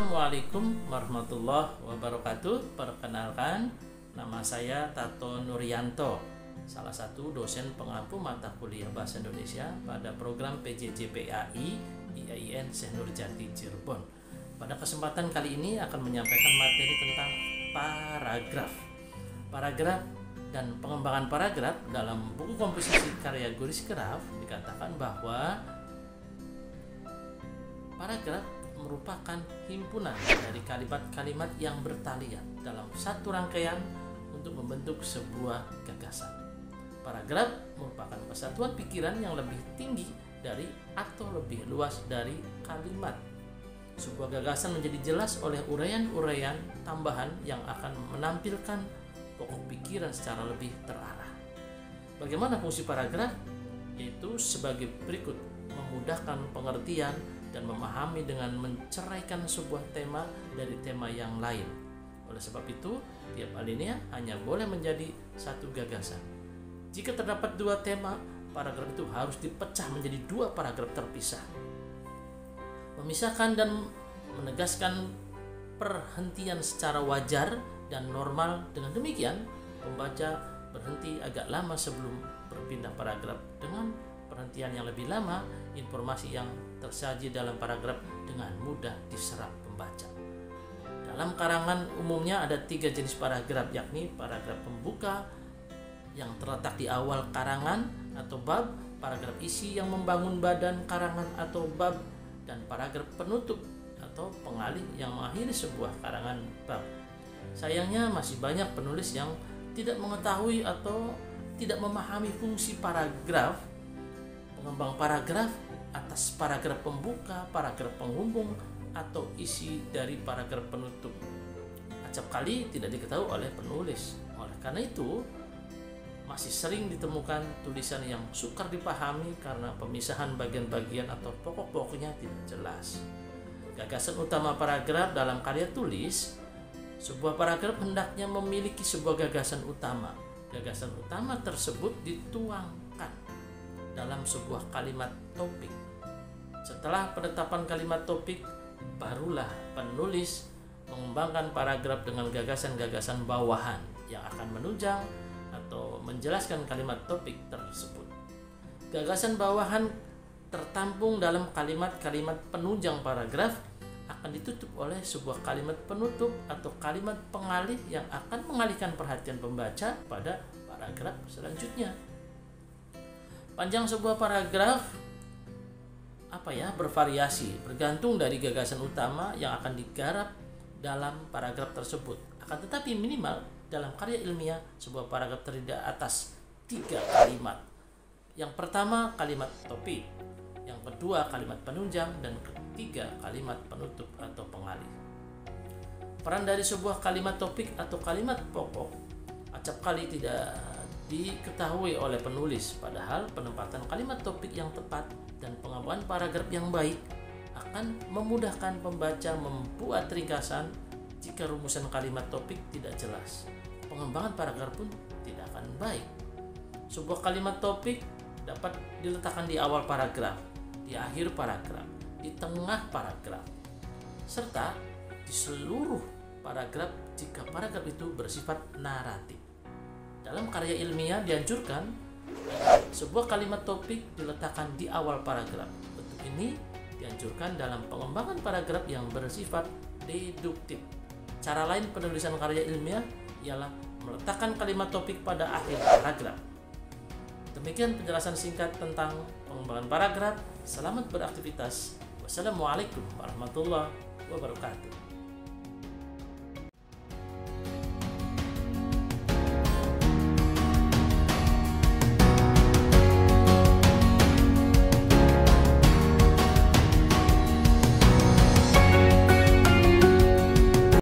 Assalamualaikum warahmatullahi wabarakatuh. Perkenalkan, nama saya Tato Nuryanto, salah satu dosen pengampu mata kuliah Bahasa Indonesia pada program PJJPAI IAIN Syekh Nurjati Cirebon. Pada kesempatan kali ini akan menyampaikan materi tentang paragraf. Paragraf dan pengembangan paragraf dalam buku komposisi karya Guris Keraf dikatakan bahwa paragraf merupakan himpunan dari kalimat-kalimat yang bertalian dalam satu rangkaian untuk membentuk sebuah gagasan. Paragraf merupakan kesatuan pikiran yang lebih tinggi dari atau lebih luas dari kalimat. Sebuah gagasan menjadi jelas oleh uraian-uraian tambahan yang akan menampilkan pokok pikiran secara lebih terarah. Bagaimana fungsi paragraf? Yaitu sebagai berikut, memudahkan pengertian dan memahami dengan menceraikan sebuah tema dari tema yang lain. Oleh sebab itu, tiap alinea hanya boleh menjadi satu gagasan. Jika terdapat dua tema, paragraf itu harus dipecah menjadi dua paragraf terpisah. Memisahkan dan menegaskan perhentian secara wajar dan normal dengan demikian pembaca berhenti agak lama sebelum berpindah paragraf dengan perhentian yang lebih lama informasi yang tersaji dalam paragraf dengan mudah diserap pembaca. Dalam karangan umumnya ada tiga jenis paragraf yakni paragraf pembuka yang terletak di awal karangan atau bab, paragraf isi yang membangun badan karangan atau bab, dan paragraf penutup atau pengalih yang mengakhiri sebuah karangan bab. Sayangnya masih banyak penulis yang tidak mengetahui atau tidak memahami fungsi paragraf pengembang paragraf atas paragraf pembuka, paragraf penghubung, atau isi dari paragraf penutup. Acap kali tidak diketahui oleh penulis. Oleh karena itu, masih sering ditemukan tulisan yang sukar dipahami karena pemisahan bagian-bagian atau pokok-pokoknya tidak jelas. Gagasan utama paragraf dalam karya tulis, sebuah paragraf hendaknya memiliki sebuah gagasan utama. Gagasan utama tersebut dituangkan dalam sebuah kalimat topik. Setelah penetapan kalimat topik, barulah penulis mengembangkan paragraf dengan gagasan-gagasan bawahan yang akan menunjang atau menjelaskan kalimat topik tersebut. Gagasan bawahan tertampung dalam kalimat-kalimat penunjang paragraf akan ditutup oleh sebuah kalimat penutup atau kalimat pengalih yang akan mengalihkan perhatian pembaca pada paragraf selanjutnya. Panjang sebuah paragraf apa ya bervariasi bergantung dari gagasan utama yang akan digarap dalam paragraf tersebut. Akan tetapi minimal dalam karya ilmiah sebuah paragraf terdiri atas tiga kalimat. Yang pertama kalimat topik, yang kedua kalimat penunjang dan ketiga kalimat penutup atau pengalih. Peran dari sebuah kalimat topik atau kalimat pokok acap kali tidak diketahui oleh penulis padahal penempatan kalimat topik yang tepat dan pengembangan paragraf yang baik akan memudahkan pembaca membuat ringkasan jika rumusan kalimat topik tidak jelas. Pengembangan paragraf pun tidak akan baik. Sebuah kalimat topik dapat diletakkan di awal paragraf di akhir paragraf di tengah paragraf serta di seluruh paragraf jika paragraf itu bersifat naratif dalam karya ilmiah dianjurkan sebuah kalimat topik diletakkan di awal paragraf. Bentuk ini dianjurkan dalam pengembangan paragraf yang bersifat deduktif. Cara lain penulisan karya ilmiah ialah meletakkan kalimat topik pada akhir paragraf. Demikian penjelasan singkat tentang pengembangan paragraf. Selamat beraktivitas. Wassalamualaikum warahmatullahi wabarakatuh.